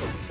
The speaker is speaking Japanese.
Yes.